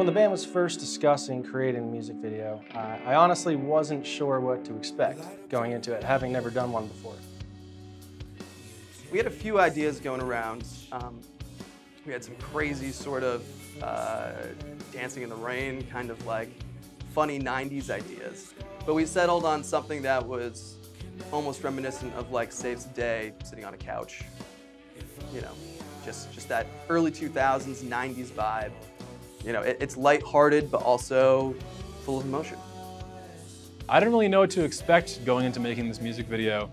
when the band was first discussing creating a music video, uh, I honestly wasn't sure what to expect going into it, having never done one before. We had a few ideas going around. Um, we had some crazy sort of uh, dancing in the rain, kind of like funny 90s ideas. But we settled on something that was almost reminiscent of like Saves the Day, sitting on a couch. You know, just, just that early 2000s, 90s vibe. You know, it, it's lighthearted, but also full of emotion. I didn't really know what to expect going into making this music video,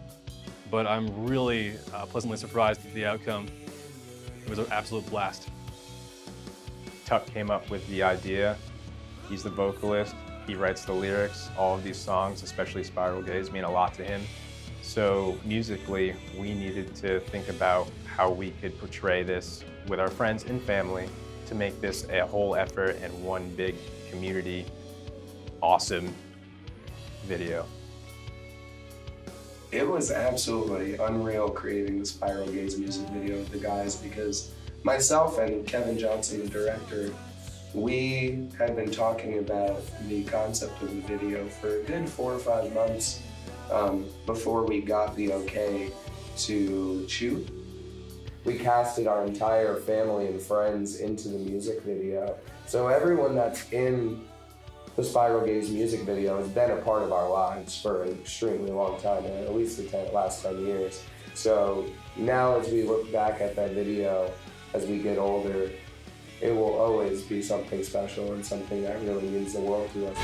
but I'm really uh, pleasantly surprised at the outcome. It was an absolute blast. Tuck came up with the idea. He's the vocalist. He writes the lyrics. All of these songs, especially Spiral Gaze, mean a lot to him. So musically, we needed to think about how we could portray this with our friends and family to make this a whole effort and one big community awesome video. It was absolutely unreal creating the Spiral Gaze music video with the guys because myself and Kevin Johnson, the director, we had been talking about the concept of the video for a good four or five months um, before we got the okay to shoot we casted our entire family and friends into the music video. So everyone that's in the Spiral Gaze music video has been a part of our lives for an extremely long time, at least the ten, last 10 years. So now as we look back at that video, as we get older, it will always be something special and something that really means the world to us.